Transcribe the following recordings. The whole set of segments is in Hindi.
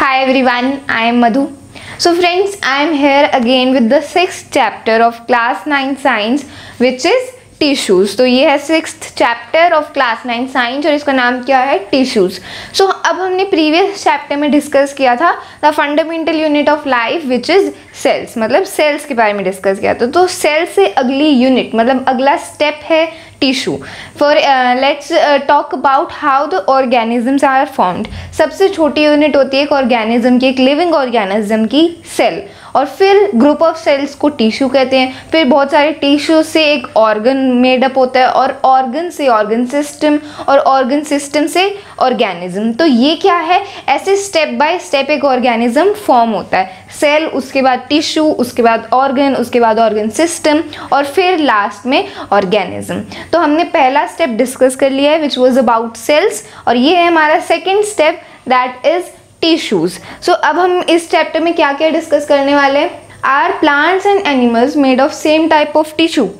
Hi everyone, I am Madhu. So friends, I am here again with the sixth chapter of class 9 science which is tissues तो ये है six chapter of class nine science और इसका नाम क्या है? टिश्यूज़ सो so, अब हमने प्रीवियस चैप्टर में डिस्कस किया था the fundamental unit of life which is cells मतलब सेल्स के बारे में डिस्कस किया था। तो सेल से अगली यूनिट मतलब अगला स्टेप है tissue for let's talk about how the organisms are formed सबसे छोटी यूनिट होती है एक ऑर्गेनिज्म की, एक लिविंग ऑर्गेनिज्म की सेल और फिर ग्रुप ऑफ़ सेल्स को टिश्यू कहते हैं। फिर बहुत सारे टिश्यू से एक ऑर्गन मेडअप होता है और ऑर्गन से ऑर्गन सिस्टम और ऑर्गन सिस्टम से ऑर्गेनिज्म तो ये क्या है? ऐसे स्टेप बाय स्टेप एक ऑर्गेनिज्म फॉर्म होता है। सेल उसके बाद टिश्यू उसके बाद ऑर्गन उसके बाद ऑर्गन सिस्टम और फिर लास्ट में ऑर्गेनिज्म तो हमने पहला स्टेप डिस्कस कर लिया है विच वॉज़ अबाउट सेल्स और ये है हमारा second step that is tissues so अब हम इस चैप्टर में क्या क्या डिस्कस करने वाले हैं? Are plants and animals made of same type of tissue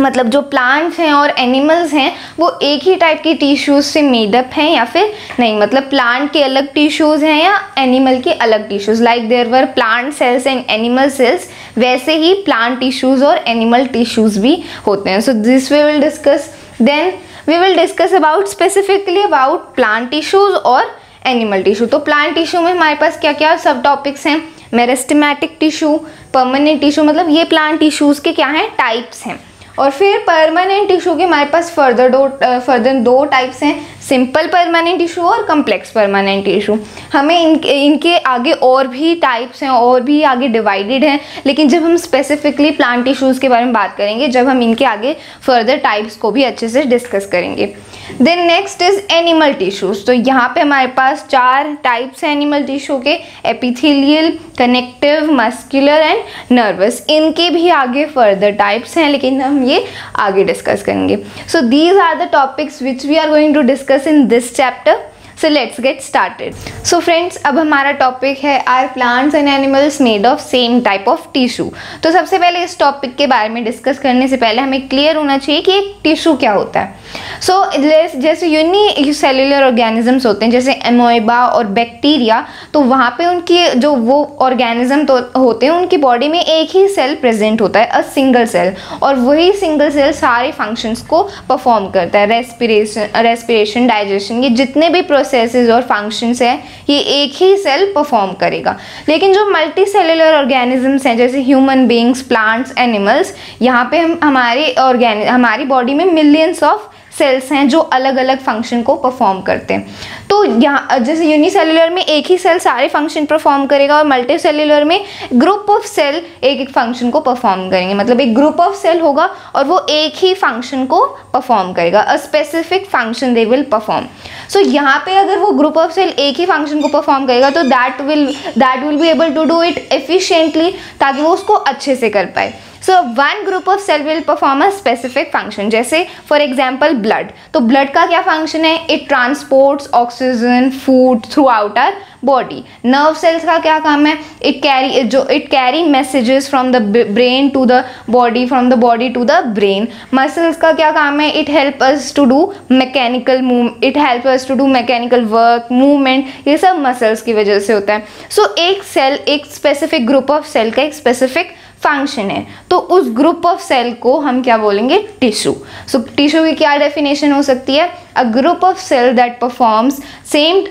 मतलब जो प्लांट्स हैं और एनिमल्स हैं, वो एक ही टाइप की टिश्यूज से मेडअप हैं या फिर नहीं? मतलब प्लांट के अलग टिश्यूज हैं या एनिमल के अलग tissues like there were plant cells and animal cells वैसे ही प्लांट टिश्यूज और एनिमल टिश्यूज भी होते हैं। So this we will discuss then we will discuss about specifically about plant tissues और एनिमल टिश्यू। तो प्लांट टिश्यू में हमारे पास क्या क्या सब टॉपिक्स हैं? मेरेस्टमैटिक टिश्यू परमानेंट टिश्यू मतलब ये प्लांट टिश्यूज़ के क्या हैं? टाइप्स हैं। और फिर परमानेंट टिश्यू के हमारे पास फर्दर दो फर्दर दो टाइप्स हैं। सिंपल परमानेंट टिश्यू और कम्प्लेक्स परमानेंट टिश्यू हमें इन, इनके आगे और भी टाइप्स हैं, और भी आगे डिवाइडेड हैं। लेकिन जब हम स्पेसिफिकली प्लांट टिश्यूज़ के बारे में बात करेंगे, जब हम इनके आगे फर्दर टाइप्स को भी अच्छे से डिस्कस करेंगे। Then next is animal tissues तो यहाँ पे हमारे पास चार टाइप्स हैं एनिमल टिश्यू के epithelial connective muscular and nervous इनके भी आगे फर्दर टाइप्स हैं, लेकिन हम ये आगे डिस्कस करेंगे। So these are the topics which we are going to discuss in this chapter so let's get started so friends अब हमारा टॉपिक है are plants and animals made of same type of tissue तो सबसे पहले इस टॉपिक के बारे में डिस्कस करने से पहले हमें क्लियर होना चाहिए कि एक टिश्यू क्या होता है। सो so, जैसे यूनी सेल्यूलर ऑर्गेनिजम्स होते हैं जैसे एमोइबा और बैक्टीरिया तो वहाँ पे उनकी जो वो ऑर्गेनिज्म तो होते हैं उनकी बॉडी में एक ही सेल प्रेजेंट होता है अ सिंगल सेल और वही सिंगल सेल सारे फ़ंक्शंस को परफॉर्म करता है रेस्पिरेशन रेस्पिरेशन डाइजेशन ये जितने भी प्रोसेसेस और फ़ंक्शंस हैं ये एक ही सेल परफॉर्म करेगा. लेकिन जो मल्टी सेलुलर ऑर्गेनिजम्स हैं जैसे ह्यूमन बींग्स प्लांट्स एनिमल्स यहाँ पे हम हमारे ऑर्गेनि हमारी बॉडी में मिलियंस ऑफ़ सेल्स हैं जो अलग अलग फ़ंक्शन को परफॉर्म करते हैं। तो यहाँ, जैसे यूनिसेलुलर में एक ही सेल सारे फ़ंक्शन परफॉर्म करेगा और मल्टी सेलुलर में ग्रुप ऑफ़ सेल एक एक फ़ंक्शन को परफॉर्म करेंगे। मतलब एक ग्रुप ऑफ़ सेल होगा और वो एक ही फ़ंक्शन को परफॉर्म करेगा। A specific function they will perform so यहाँ पे अगर वो ग्रुप ऑफ़ सेल एक ही फ़ंक्शन को परफॉर्म करेगा तो that will that will be able to do it efficiently ताकि वो उसको अच्छे से कर पाए। So one group of cell will perform a specific function जैसे फॉर एग्ज़ाम्पल ब्लड तो ब्लड का क्या फ़ंक्शन है? It transports oxygen food throughout our body nerve cells का क्या काम है? इट कैरी जो it carry messages from the brain to the body from the body to the brain muscles का क्या काम है? It help us to do mechanical move it help us to do mechanical work movement ये सब मसल्स की वजह से होता है. सो so, एक सेल एक स्पेसिफिक ग्रुप ऑफ़ सेल का एक स्पेसिफिक फ़ंक्शन है। तो उस ग्रुप ऑफ़ सेल को हम क्या बोलेंगे? टिश्यू सो टिश्यू की क्या डेफिनेशन हो सकती है? A group of cell that performs same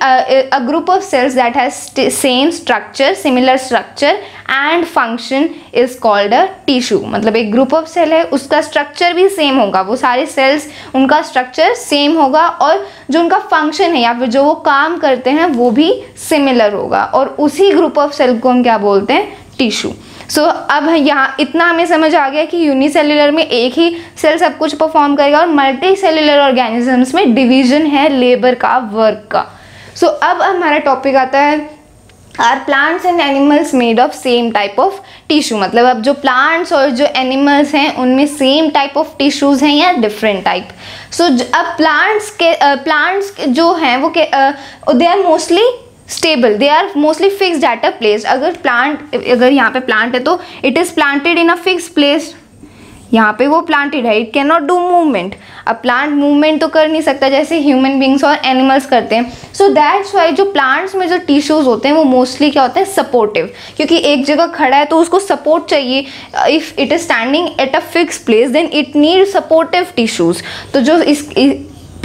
a group of cells that has same structure similar structure and function is called a tissue मतलब एक ग्रुप ऑफ़ सेल है, उसका स्ट्रक्चर भी सेम होगा। वो सारे सेल्स उनका स्ट्रक्चर सेम होगा और जो उनका फ़ंक्शन है या फिर जो वो काम करते हैं, वो भी सिमिलर होगा। और उसी ग्रुप ऑफ़ सेल को हम क्या बोलते हैं? टिश्यू सो so, अब यहाँ इतना हमें समझ आ गया कि यूनिसेल्युलर में एक ही सेल सब कुछ परफॉर्म करेगा और मल्टी सेल्युलर ऑर्गेनिजम्स में डिवीज़न है लेबर का वर्क का। सो so, अब हमारा टॉपिक आता है are plants and animals made of same type of tissue मतलब अब जो प्लांट्स और जो एनिमल्स हैं उनमें सेम टाइप ऑफ़ टिश्यूज हैं या डिफरेंट टाइप सो अब प्लांट्स के प्लांट्स uh, जो हैं वो के they are mostly stable they are mostly fixed at a place अगर प्लांट अगर यहाँ पे प्लांट है तो it is planted in a fix place यहाँ पे वो प्लांटेड है. It can not do movement अब प्लांट मूवमेंट तो कर नहीं सकता जैसे ह्यूमन बींग्स और एनिमल्स करते हैं. सो दैट्स वाई जो प्लांट्स में जो टिश्यूज होते हैं वो मोस्टली क्या होते हैं? सपोर्टिव क्योंकि एक जगह खड़ा है तो उसको सपोर्ट चाहिए. If it is standing at a fix place then it need supportive tissues तो जो इस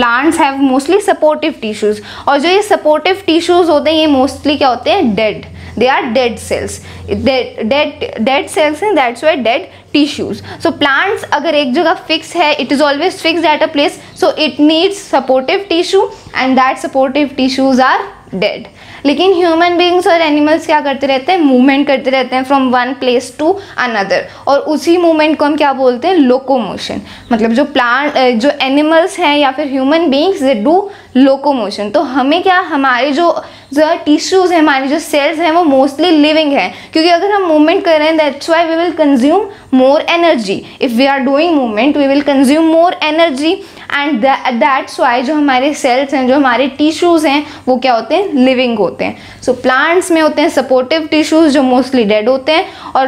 plants have mostly supportive tissues और जो ये सपोर्टिव टिश्यूज होते हैं, ये मोस्टली क्या होते हैं? Dead they are dead cells dead dead cells हैं that's why dead tissues so plants अगर एक जगह फिक्स है it is always fix at a place so it needs supportive tissue and that supportive tissues are dead लेकिन ह्यूमन बींग्स और एनिमल्स क्या करते रहते हैं? मूवमेंट करते रहते हैं from one place to another और उसी मूवमेंट को हम क्या बोलते हैं? लोकोमोशन मतलब जो प्लांट जो एनिमल्स हैं या फिर human beings they do locomotion तो हमें क्या, हमारे जो जो टिश्यूज़ हैं, हमारी जो सेल्स हैं, वो मोस्टली लिविंग है. क्योंकि अगर हम मूवमेंट कर रहे हैं that's why we will consume more energy if we are doing movement we will consume more energy and that's why जो हमारे सेल्स हैं जो हमारे टिश्यूज़ हैं वो क्या होते हैं? लिविंग होते हैं. सो so, प्लांट्स में होते हैं सपोर्टिव टिश्यूज़ जो मोस्टली डेड होते हैं और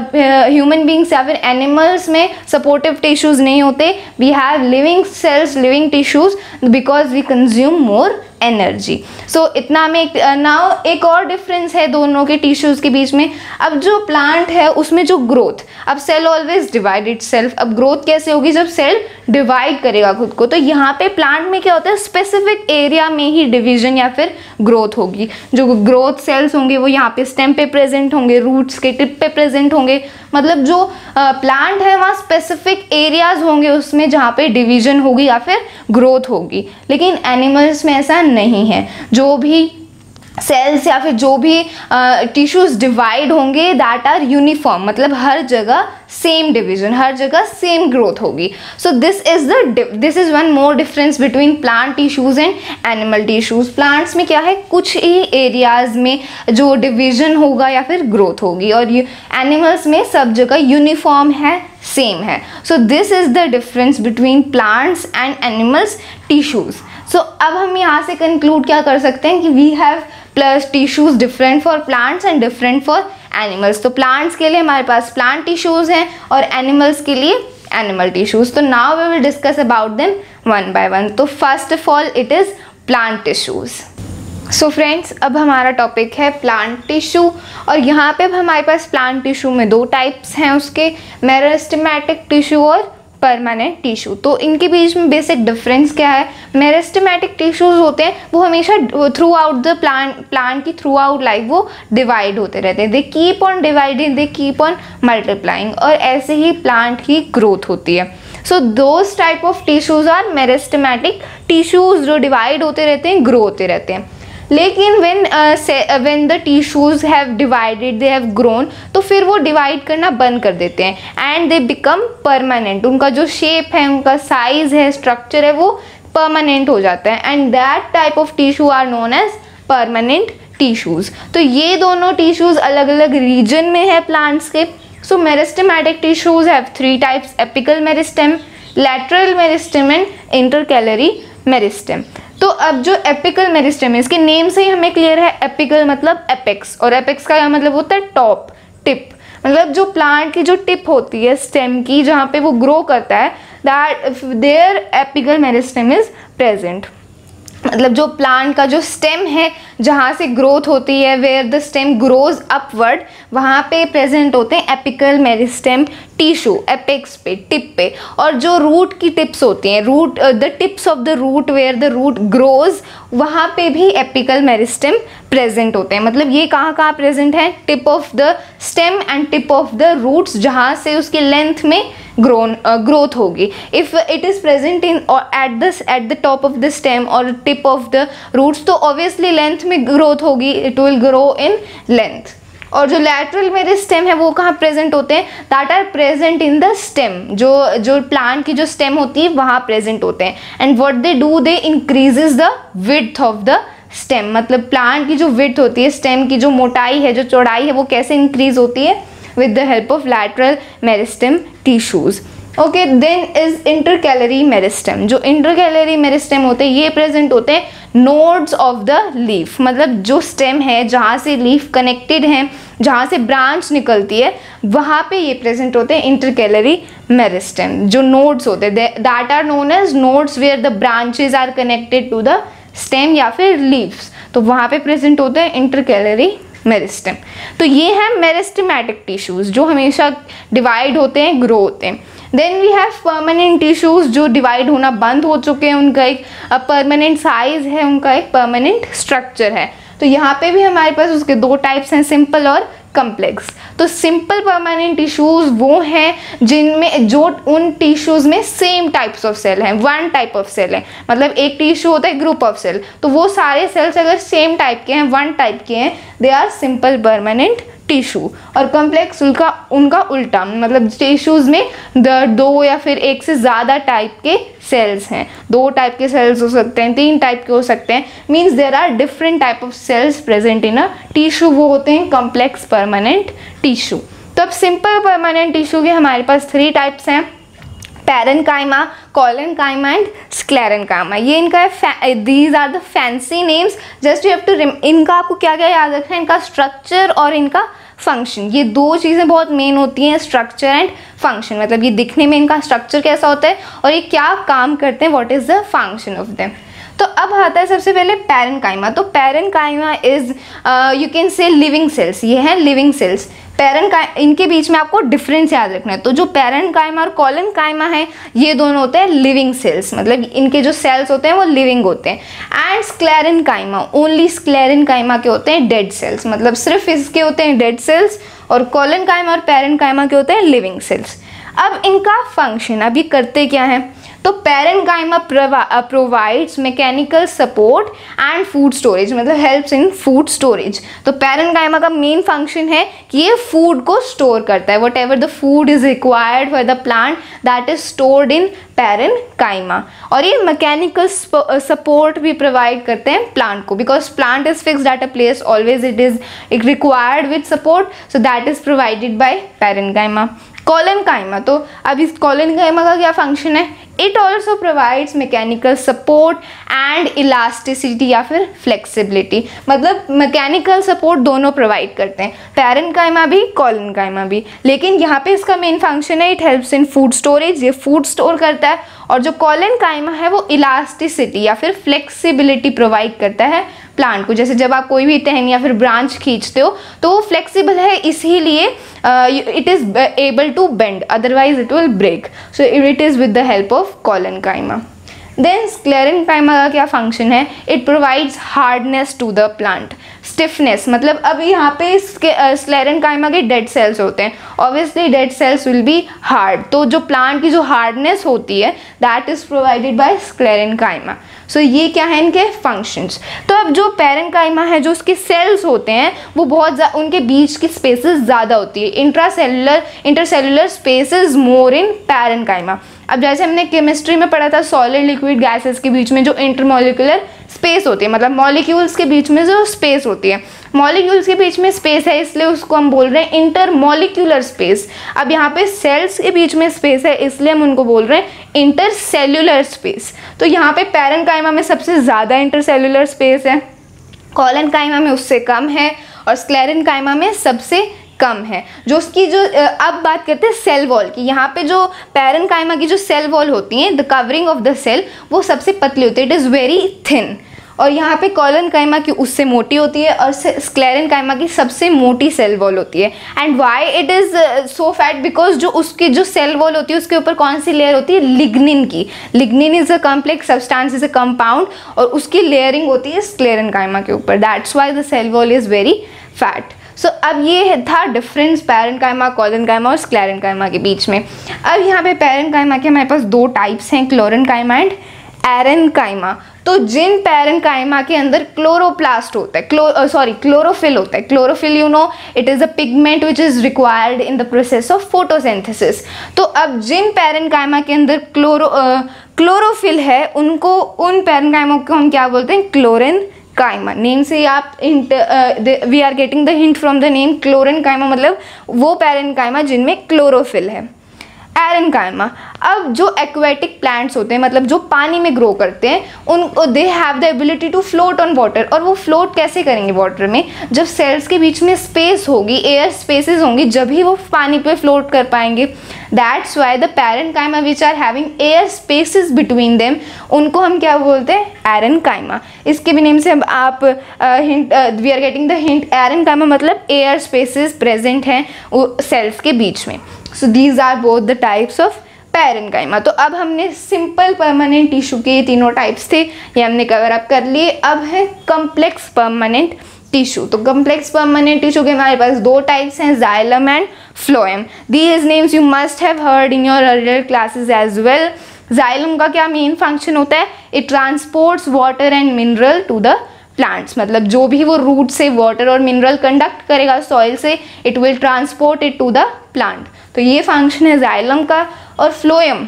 ह्यूमन uh, बींग्स या फिर एनिमल्स में सपोर्टिव टिश्यूज़ नहीं होते. We have living cells living tissues because we consume more energy so so, इतना में एक नाउ एक और डिफरेंस है दोनों के टिश्यूज़ के बीच में। अब जो प्लांट है उसमें जो ग्रोथ अब सेल ऑलवेज डिवाइडेड सेल्फ अब ग्रोथ कैसे होगी? जब सेल डिवाइड करेगा खुद को तो यहाँ पे प्लांट में क्या होता है? स्पेसिफिक एरिया में ही डिवीज़न या फिर ग्रोथ होगी। जो ग्रोथ सेल्स होंगे वो यहाँ पे स्टेम पे प्रेजेंट होंगे रूट्स के टिप पे प्रेजेंट होंगे। मतलब जो प्लांट है, वहाँ स्पेसिफिक एरियाज़ होंगे उसमें जहाँ पे डिवीज़न होगी या फिर ग्रोथ होगी। लेकिन एनिमल्स में ऐसा नहीं है। जो भी सेल्स या फिर जो भी टिश्यूज डिवाइड होंगे दैट आर यूनिफॉर्म मतलब हर जगह सेम डिवीज़न हर जगह सेम ग्रोथ होगी। So this is the this is one more difference between plant tissues and animal tissues plants में क्या है? कुछ ही एरियाज़ में जो डिवीज़न होगा या फिर ग्रोथ होगी। और एनिमल्स में सब जगह यूनिफॉर्म है सेम है। So this is the difference between plants and animals tissues so अब हम यहाँ से कंक्लूड क्या कर सकते हैं कि we have plus tissues different for plants and different for animals तो प्लांट्स के लिए हमारे पास प्लांट टिश्यूज हैं और एनिमल्स के लिए एनिमल टिश्यूज तो now we will discuss about them one by one तो first of all it is plant tissues so friends अब हमारा टॉपिक है प्लांट टिश्यू और यहाँ पे अब हमारे पास प्लांट टिश्यू में दो टाइप्स हैं उसके मेरिस्टमैटिक टिश्यू और परमानेंट टिश्यू तो इनके बीच में बेसिक डिफरेंस क्या है? मेरिस्टमेटिक टिश्यूज होते हैं, वो हमेशा throughout the plant plant की थ्रू आउट लाइफ वो डिवाइड होते रहते हैं। They keep on dividing they keep on multiplying और ऐसे ही प्लांट की ग्रोथ होती है। So those type of tissues are meristematic tissues जो डिवाइड होते रहते हैं ग्रो होते रहते हैं। लेकिन when when the tissues have divided they have grown तो फिर वो डिवाइड करना बंद कर देते हैं। एंड दे बिकम परमानेंट उनका जो शेप है, उनका साइज़ है स्ट्रक्चर है, वो परमानेंट हो जाता है। And that type of tissue are known as permanent tissues तो ये दोनों टिश्यूज अलग अलग रीजन में है प्लांट्स के। So meristematic tissues have three types apical meristem lateral meristem and intercalary meristem तो अब जो एपिकल मेरिस्टेम है, इसके नेम से ही हमें क्लियर है एपिकल मतलब एपेक्स और एपेक्स का मतलब होता है? टॉप टिप मतलब जो प्लांट की जो टिप होती है स्टेम की, जहाँ पे वो ग्रो करता है that there apical meristem is present मतलब जो प्लांट का जो स्टेम है जहाँ से ग्रोथ होती है where the stem grows upward वहाँ पे प्रेजेंट होते हैं एपिकल मेरिस्टेम टिश्यू एपेक्स पे टिप पे। और जो रूट की टिप्स होती हैं root the tips of the root where the root grows वहाँ पे भी एपिकल मेरिस्टेम प्रेजेंट होते हैं। मतलब ये कहाँ कहाँ प्रेजेंट है? Tip of the stem and tip of the roots जहाँ से उसकी लेंथ में ग्रोन ग्रोथ होगी। If it is present in at the at the top of the stem और टिप ऑफ़ द रूट्स तो ऑब्वियसली लेंथ में ग्रोथ होगी it will grow in length और जो लैटरल मेरे स्टेम है, वो कहाँ प्रेजेंट होते हैं? That are present in the stem जो जो प्लांट की जो स्टेम होती है, वहाँ प्रेजेंट होते हैं. And what they do they increases the width of the stem मतलब प्लांट की जो विथ होती है स्टेम की जो मोटाई है, जो चौड़ाई है, वो कैसे इंक्रीज होती है? With the help of lateral meristem tissues okay then is intercalary meristem जो इंटर कैलरी मेरिस्टेम होते हैं, ये प्रेजेंट होते हैं नोड्स ऑफ़ द लीफ मतलब जो स्टेम है, जहाँ से लीफ कनेक्टेड है, जहाँ से ब्रांच निकलती है, वहाँ पे ये प्रेजेंट होते हैं इंटरकैलरी मेरिस्टेम जो नोड्स होते हैं that are known as nodes where the branches are connected to the stem या फिर लीव्स तो वहाँ पे प्रेजेंट होते हैं इंटरकैलरी मेरिस्टेम तो ये है मेरिस्टेमेटिक टिश्यूज जो हमेशा डिवाइड होते हैं ग्रो होते हैं। Then we have permanent tissues जो डिवाइड होना बंद हो चुके हैं उनका एक परमानेंट साइज़ है उनका एक परमानेंट स्ट्रक्चर है। तो यहाँ पे भी हमारे पास उसके दो टाइप्स हैं सिंपल और कम्प्लेक्स तो सिंपल परमानेंट टिश्यूज वो हैं जिनमें जो उन टिश्यूज में सेम टाइप्स ऑफ़ सेल हैं वन टाइप ऑफ़ सेल है। मतलब एक टिश्यू होता है ग्रुप ऑफ़ सेल तो वो सारे सेल्स अगर सेम टाइप के हैं वन टाइप के हैं they are simple permanent tissue और कम्प्लेक्स उनका उनका उल्टा मतलब टिश्यूज में दो या फिर एक से ज़्यादा टाइप के सेल्स हैं। दो टाइप के सेल्स हो सकते हैं, तीन टाइप के हो सकते हैं। Means there are different type of cells present in a tissue वो होते हैं कम्प्लेक्स परमानेंट टिश्यू तो अब सिंपल परमानेंट टिश्यू के हमारे पास थ्री टाइप्स हैं parenchyma collenchyma and sclerenchyma ये इनका these are the fancy names just you have to इनका आपको क्या क्या याद रखना है? इनका स्ट्रक्चर और इनका फ़ंक्शन ये दो चीज़ें बहुत मेन होती हैं स्ट्रक्चर एंड फ़ंक्शन मतलब ये दिखने में इनका स्ट्रक्चर कैसा होता है और ये क्या काम करते हैं what is the function of them तो अब आता है सबसे पहले पैरन काइमा तो parenchyma is you can say living cells ये हैं लिविंग सेल्स पैरन का इनके बीच में आपको डिफरेंस याद रखना है. तो जो पैरन कायमा और कॉलन कायमा है, ये दोनों होते हैं लिविंग सेल्स मतलब इनके जो सेल्स होते हैं, वो लिविंग होते हैं. एंड स्क्लेरन कायमा ओनली स्क्लेरन कायमा के होते हैं डेड सेल्स मतलब सिर्फ़ इसके होते हैं डेड सेल्स और कॉलन कायमा और पैरन कायमा के होते हैं लिविंग सेल्स अब इनका फ़ंक्शन अब ये करते क्या है? तो parenchyma provides mechanical support and food storage मतलब हेल्प्स इन फ़ूड स्टोरेज तो पैरेंकाइमा का मेन फ़ंक्शन है कि ये फ़ूड को स्टोर करता है. Whatever the food is required for the plant that is stored in parenchyma और ये मैकेनिकल सपोर्ट भी प्रोवाइड करते हैं प्लांट को. Because plant is fixed at a place always it is required with support so that is provided by parenchyma collenchyma तो अब इस कॉलन काइमा का क्या फ़ंक्शन है? It also provides mechanical support and elasticity या फिर फ्लेक्सिबिलिटी मतलब मैकेनिकल सपोर्ट दोनों प्रोवाइड करते हैं। पैरन कायमा भी, कॉलन कायमा भी। लेकिन यहाँ पे इसका मेन फ़ंक्शन है it helps in food storage ये फ़ूड स्टोर करता है। और जो कॉलन कायमा है, वो इलास्टिसिटी या फिर फ्लेक्सिबिलिटी प्रोवाइड करता है। प्लांट को। जैसे जब आप कोई भी टहन या फिर ब्रांच खींचते हो तो वो फ्लेक्सिबल है, इसीलिए it is able to bend otherwise it will break so it is with the help of collenchyma then sclerenchyma का क्या फ़ंक्शन है? It provides hardness to the plant stiffness मतलब अब यहाँ पे स्लेरन काइमा के डेड सेल्स होते हैं। Obviously dead cells will be hard तो जो प्लांट की जो हार्डनेस होती है that is provided by sclerenchyma so so, ये क्या है इनके फ़ंक्शंस तो अब जो पैरन काइमा है जो उसके सेल्स होते हैं वो बहुत उनके बीच की स्पेसेस ज़्यादा होती है। Intracellular intercellular spaces more in parenchyma अब जैसे हमने केमिस्ट्री में पढ़ा था सॉलिड लिक्विड गैसेस के बीच में जो इंटरमोलिकुलर स्पेस होती है मतलब मॉलिक्यूल्स के बीच में जो स्पेस होती है। मॉलिक्यूल्स के बीच में स्पेस है, इसलिए उसको हम बोल रहे हैं इंटरमोलिकुलर स्पेस अब यहाँ पे सेल्स के बीच में स्पेस है, इसलिए हम उनको बोल रहे हैं इंटरसेल्युलर स्पेस तो यहाँ पे पैरन काइमा में सबसे ज़्यादा इंटरसेल्युलर स्पेस है कॉलन काइमा में उससे कम है, और स्क्लेरन काइमा में सबसे कम है। जो उसकी जो अब बात करते हैं सेल वॉल की, यहाँ पे जो पैरन कायमा की जो सेल वॉल होती हैं the covering of the cell वो सबसे पतली होती है इट इज़ वेरी थिन और यहाँ पे कॉलन कायमा की उससे मोटी होती है और स्क्लेरन कायमा की सबसे मोटी सेल वॉल होती है। And why it is so fat because जो उसकी जो सेल वॉल होती है उसके ऊपर कौन सी लेयर होती है? लिग्निन की। Lignin is a complex substance is a compound और उसकी लेयरिंग होती है स्क्लेरन कायमा के ऊपर। That's why the cell wall is very fat so so, अब ये था डिफरेंस पैरन कायमा कॉलन कायमा और स्क्लेरन कायमा के बीच में। अब यहाँ पे पैरन कायमा के हमारे पास दो टाइप्स हैं क्लोरन कायमा एंड एरन कायमा तो जिन पैरन कायमा के अंदर क्लोरोप्लास्ट होता है, क्लो सॉरी क्लोरोफिल होता है। Chlorophyll you know it is a pigment which is required in the process of photosynthesis तो अब जिन पैरन कायमा के अंदर क्लोरो क्लोरोफिल है, उनको, उन पैरन कायमा को हम क्या बोलते हैं? क्लोरिन काइमा नेम से आप hint we are getting the hint from the name chlorenchyma मतलब वो पैरन काइमा जिनमें क्लोरोफिल है। Aerenchyma. अब जो एक्वेटिक प्लांट्स होते हैं मतलब जो पानी में ग्रो करते हैं, उन they have the ability to float on water और वो फ्लोट कैसे करेंगे वाटर में? जब सेल्स के बीच में स्पेस होगी एयर स्पेसेस होंगी, जब ही वो पानी पे फ्लोट कर पाएँगे। That's why the parenchyma which are having air spaces between them उनको हम क्या बोलते हैं? एरन कायमा। इसके भी नेम से आप hint we are getting the hint aerenchyma मतलब एयर स्पेसिस प्रेजेंट हैं सेल्स के बीच में। So these are both the types of parenchyma तो अब हमने सिंपल परमानेंट टिश्यू के तीनों टाइप्स थे, ये हमने कवर अप कर लिए। अब है कम्प्लेक्स परमानेंट टिश्यू तो कम्प्लेक्स परमानेंट टिश्यू के हमारे पास दो टाइप्स हैं xylem and phloem these names you must have heard in your earlier classes as well xylem का क्या मेन फ़ंक्शन होता है? It transports water and mineral to the plants मतलब जो भी वो रूट से वाटर और मिनरल कंडक्ट करेगा सॉइल से it will transport it to the plant तो ये फ़ंक्शन है जाइलम का और phloem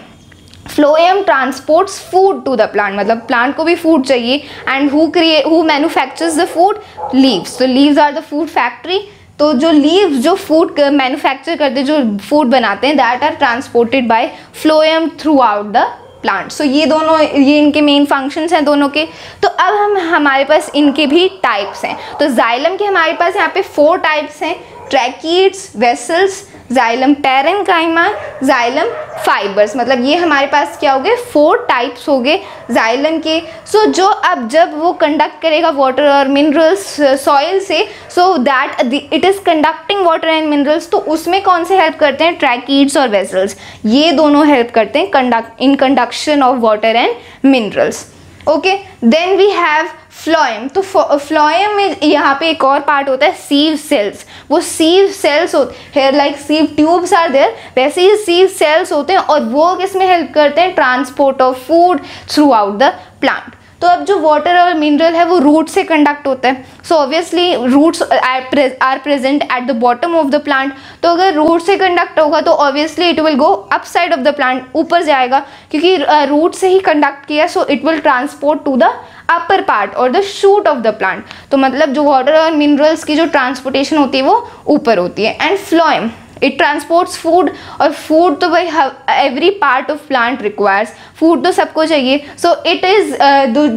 phloem transports food to the plant मतलब प्लांट को भी फ़ूड चाहिए. And who create who manufactures the food leaves तो leaves are the food factory तो जो लीव्स जो फ़ूड मैन्युफैक्चर करते, जो फ़ूड बनाते हैं that are transported by phloem throughout the plant so ये दोनों, ये इनके मेन फ़ंक्शंस हैं दोनों के. तो अब हम, हमारे पास इनके भी टाइप्स हैं. तो जाइलम के हमारे पास यहाँ पे फोर टाइप्स हैं. ट्रैकीड्स वेसल्स जाइलम काइमा जाइलम फाइबर्स। मतलब ये हमारे पास क्या हो गए? फोर टाइप्स हो गए जाइलम के। सो so, जो अब जब वो कंडक्ट करेगा वाटर और मिनरल्स सॉइल से so that it is conducting water and minerals तो उसमें कौन से हेल्प करते हैं? ट्रैकीड्स और वेसल्स ये दोनों हेल्प करते हैं conduct in conduction of water and minerals okay then we have phloem तो फ्लोएम में यहाँ पे एक और पार्ट होता है सीव सेल्स वो सीव सेल्स होते here like sieve tubes are there वैसे ही सीव सेल्स होते हैं और वो किसमें हेल्प करते हैं? Transport of food throughout the plant तो अब जो वाटर और मिनरल है वो रूट से कंडक्ट होता है. So obviously roots are present at the bottom of the plant तो अगर रूट से कंडक्ट होगा तो obviously it will go upside of the plant ऊपर जाएगा. क्योंकि रूट uh, से ही कंडक्ट किया so it will transport to the upper part और the shoot of the plant तो मतलब जो वाटर और मिनरल्स की जो ट्रांसपोर्टेशन होती है, वो ऊपर होती है. And phloem it transports food और फ़ूड तो भाई every part of plant requires food तो सबको चाहिए. सो इट इज़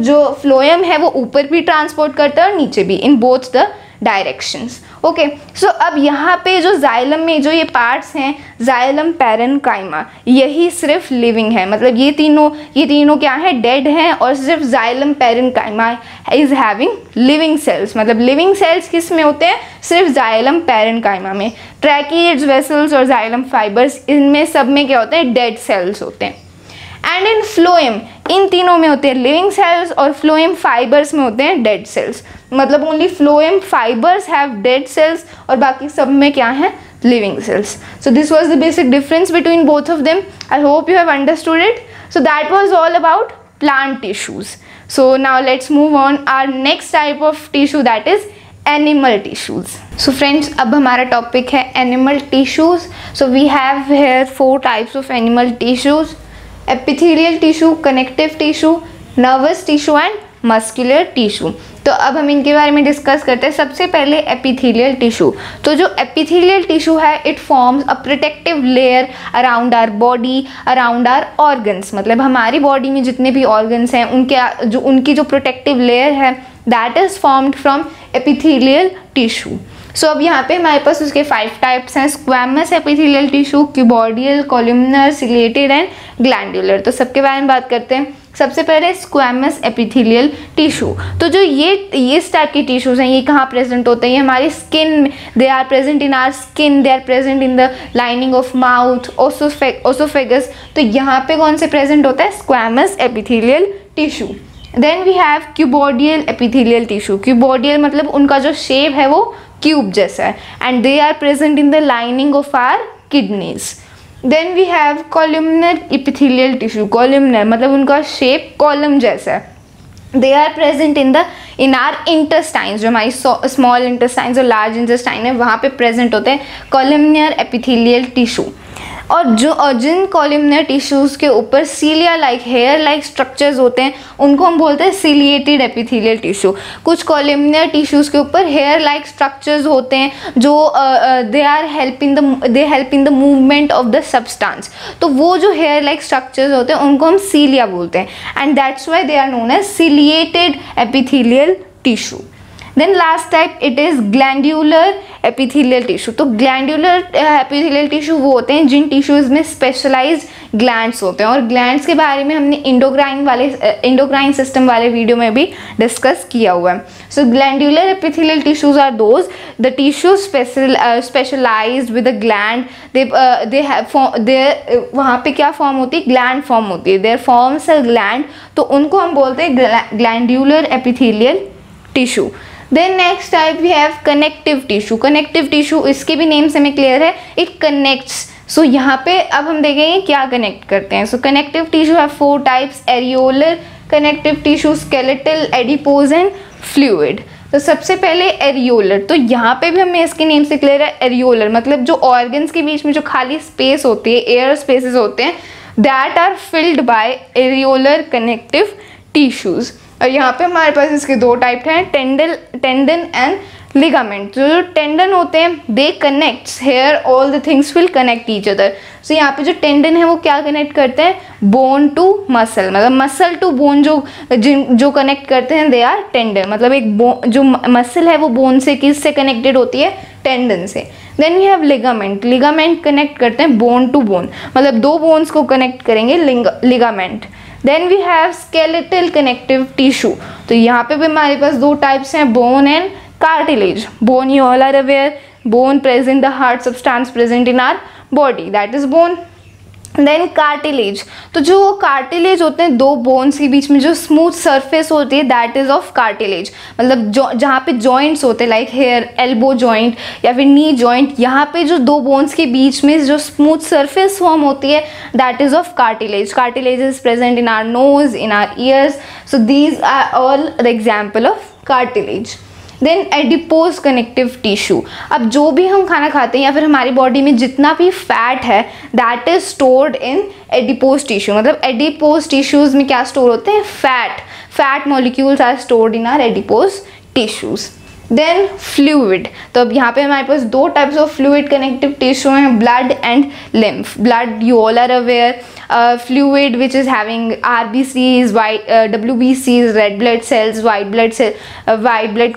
जो फ्लोएम है, वो ऊपर भी ट्रांसपोर्ट करता है और नीचे भी. In both the directions okay so अब यहाँ पे जो जाइलम में जो ये पार्ट्स हैं जाइलम पैरन काइमा यही सिर्फ़ लिविंग है। मतलब ये तीनों ये तीनों क्या है? डेड हैं और सिर्फ़ xylem parenchyma is having living cells मतलब लिविंग सेल्स किसमें होते हैं? सिर्फ़ जाइलम पैरन काइमा में। ट्रैकीड्स वेसल्स और जाइलम फाइबर्स इनमें सब में क्या होते हैं? डेड सेल्स होते हैं। एंड इन फ्लोएम इन तीनों में होते हैं लिविंग सेल्स और फ्लोएम फाइबर्स में होते हैं डेड सेल्स मतलब only phloem fibres have dead cells और बाकी सब में क्या है? Living cells so this was the basic difference between both of them I hope you have understood it so that was all about plant tissues so now let's move on our next type of tissue that is animal tissues so friends अब हमारा टॉपिक है animal tissues so we have here four types of animal tissues epithelial tissue, connective tissue, nervous tissue and muscular tissue. तो अब हम इनके बारे में डिस्कस करते हैं। सबसे पहले एपिथेलियल टिश्यू। तो जो एपिथेलियल टिश्यू है it forms a protective layer around our body around our organs मतलब हमारी बॉडी में जितने भी ऑर्गन्स हैं उनके जो उनकी जो प्रोटेक्टिव लेयर है that is formed from epithelial tissue. So so, अब यहाँ पे हमारे पास उसके फाइव टाइप्स हैं squamous epithelial tissue cuboidal columnar ciliated and glandular तो सबके बारे में बात करते हैं। सबसे पहले स्क्वामस एपिथेलियल टिश्यू तो जो ये इस टाइप के टिश्यूज हैं ये कहाँ प्रेजेंट होते हैं? ये हमारी skin they are present in our skin they are present in the lining of mouth oesophagus तो यहाँ पे कौन से प्रेजेंट होता है? Squamous epithelial tissue then we have cuboidal epithelial tissue cuboidal मतलब उनका जो शेप है वो क्यूब जैसा है. And they are present in the lining of our kidneys then we have columnar epithelial tissue columnar मतलब उनका शेप कॉलम जैसा है. They are present in the in our intestines जो हमारी स्मॉल इंटेस्टाइन्स और लार्ज इंटस्टाइन है, वहाँ पे प्रेजेंट होते हैं कॉलमनियर एपिथीलियल टिश्यू और जो और जिन कॉलिमनर टिश्यूज़ के ऊपर cilia like hair like structures होते हैं, उनको हम बोलते हैं सीलिएटेड एपिथेलियल टिश्यू कुछ कॉलिमनर टिश्यूज़ के ऊपर हेयर लाइक स्ट्रक्चर्स होते हैं, जो they are help in the they help in the movement of the substance तो वो जो हेयर लाइक स्ट्रक्चर्स होते हैं, उनको हम सीलिया बोलते हैं. And that's why they are known as ciliated epithelial tissue then last type it is glandular epithelial tissue तो ग्लैंडुलर एपिथेलियल टिश्यू वो होते हैं जिन टिश्यूज़ में स्पेशलाइज्ड ग्लैंड्स होते हैं। और ग्लैंड्स के बारे में हमने इंडोग्राइन वाले इंडोग्राइन सिस्टम वाले वीडियो में भी डिस्कस किया हुआ है। So glandular epithelial tissues are those the tissue specialised with a gland they they they वहाँ पे क्या फॉर्म होती है? ग्लैंड फॉर्म होती है। देयर फॉर्म्स अ ग्लैंड तो उनको हम बोलते हैं glandular epithelial tissue then next type we have connective tissue connective tissue इसके भी नेम से हमें क्लियर है। इट कनेक्ट्स सो यहाँ पे अब हम देखेंगे क्या कनेक्ट करते हैं। So connective tissue have four types areolar connective tissue skeletal adipose and fluid तो सबसे पहले एरियोलर तो यहाँ पे भी हमें इसके नेम से क्लियर है एरियोलर मतलब जो ऑर्गन्स के बीच में जो खाली स्पेस होती है एयर स्पेसेस होते हैं that are filled by areolar connective tissues और यहाँ पे हमारे पास इसके दो टाइप हैं टेंडल टेंडन एंड लिगामेंट जो जो टेंडन होते हैं they connects here all the things will connect each other so यहाँ पे जो टेंडन है, वो क्या कनेक्ट करते हैं? बोन टू मसल मतलब मसल टू बोन जो, जिन, जो कनेक्ट करते हैं दे आर टेंडन मतलब एक बोन जो मसल है, वो बोन से किस से कनेक्टेड होती है? टेंडन से. Then we have ligament ligament connect करते हैं बोन टू बोन मतलब दो बोन्स को कनेक्ट करेंगे ligament then we have skeletal connective tissue तो यहाँ पे भी हमारे पास दो टाइप्स हैं bone and cartilage bone you all are aware bone present the hard substance present in our body that is bone then cartilage तो जो वो कार्टिलेज होते हैं, दो बोन्स के बीच में जो स्मूथ सरफेस होती है दैट इज़ ऑफ़ कार्टिलेज मतलब जो जहाँ पे जॉइंट्स होते हैं लाइक हेयर एल्बो जॉइंट या फिर नी जॉइंट यहाँ पे जो दो बोन्स के बीच में जो स्मूथ सरफेस फॉर्म होती है that is of cartilage cartilage is present in our nose in our ears so these are all the example of cartilage then adipose connective tissue अब जो भी हम खाना खाते हैं या फिर हमारी बॉडी में जितना भी फैट है that is stored in adipose tissue मतलब एडिपोज टिश्यूज में क्या स्टोर होते हैं? Fat fat molecules are stored in our adipose tissues then fluid तो अब यहाँ पे हमारे पास दो types of fluid connective tissue हैं blood and lymph blood you all are aware fluid which is having R B Cs white W B Cs red blood cells white blood cell white blood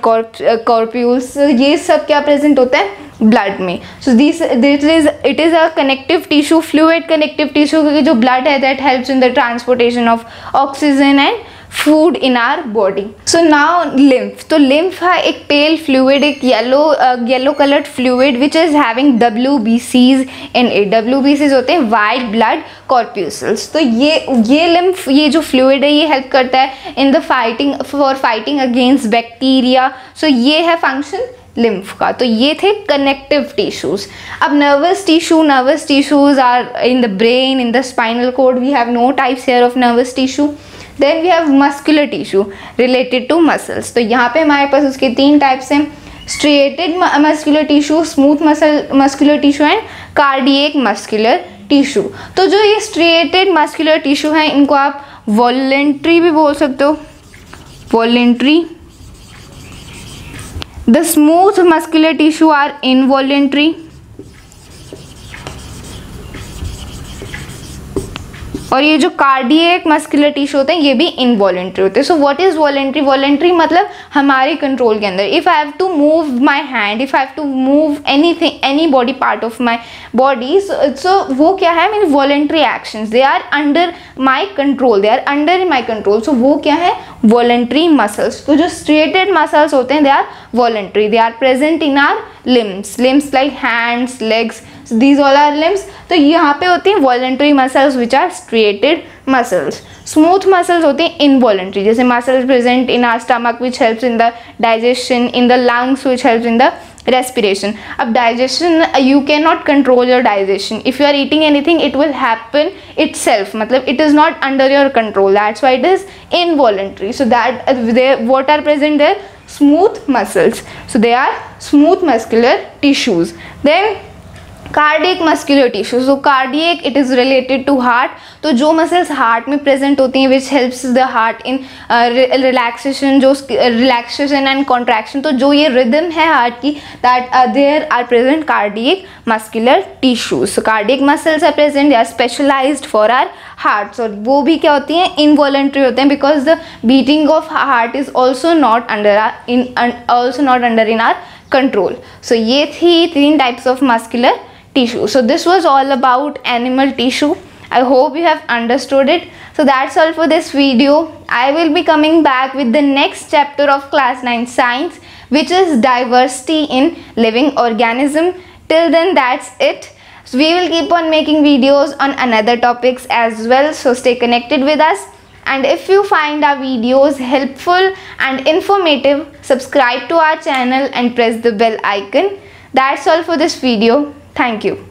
corpuscles ये सब क्या प्रेजेंट होता है? ब्लड में. So this this is it is a connective tissue fluid connective tissue क्योंकि जो ब्लड है that helps in the transportation of oxygen and food in our body so now lymph तो लिम्फ है एक पेल फ्लूड एक yellow yellow coloured fluid which is having W B Cs in it W B Cs होते हैं वाइट ब्लड कॉर्प्यूसल्स तो ये ये लिम्फ ये जो फ्लूड है, ये हेल्प करता है in the fighting for fighting against bacteria so ये है फ़ंक्शन लिम्फ का. तो ये थे कनेक्टिव टिश्यूज अब nervous tissue nervous tissues are in the brain in the spinal cord we have no types here of nervous tissue then we have muscular tissue related to muscles तो यहाँ पे हमारे पास उसके तीन टाइप्स हैं. Striated muscular tissue smooth muscle muscular tissue and cardiac muscular tissue तो जो ये स्ट्रिएटेड मस्कुलर टिश्यू हैं, इनको आप वॉलेंट्री भी बोल सकते हो. Voluntary the smooth muscular tissue are involuntary और ये जो कार्डियक मस्कुलर टिश्यू होते हैं, ये भी इनवॉलेंट्री होते हैं। So what is voluntary voluntary मतलब हमारे कंट्रोल के अंदर। If I have to move my hand if I have to move anything any body part of my body so वो क्या है? Mean voluntary action they are under my control they are under my control so वो क्या है? वॉलेंट्री मसल्स तो जो स्ट्रेटेड मसल्स होते हैं they are voluntary they are present in our limbs limbs like hands legs these all are limbs तो यहाँ पे होती हैं voluntary muscles which are striated muscles smooth muscles होते हैं इनवॉलेंट्री जैसे muscles present in our stomach which help in the digestion in the lungs which help in the respiration अब digestion you can not control your digestion if you are eating anything it will happen itself मतलब it is not under your control that's why it is involuntary so that they what are present there smooth muscles so they are smooth muscular tissues then cardiac muscular tissue so cardiac it is related to heart तो जो मसल्स हार्ट में प्रेजेंट होती हैं which helps the heart in relaxation जो रिलैक्सेशन एंड कॉन्ट्रैक्शन तो जो ये रिदम है हार्ट की that there are present cardiac muscular tissues cardiac muscles are present they are specialised for our heart और वो भी क्या होती हैं? इनवॉलेंट्री होते हैं because the beating of heart is also not under our in also not under in our control so ये थी तीन types of muscular tissue. So this was all about animal tissue. I hope you have understood it. So that's all for this video. I will be coming back with the next chapter of class 9 science which is diversity in living organism. Till then that's it. So we will keep on making videos on another topics as well. So stay connected with us. And if you find our videos helpful and informative, subscribe to our channel and press the bell icon. That's all for this video. Thank you.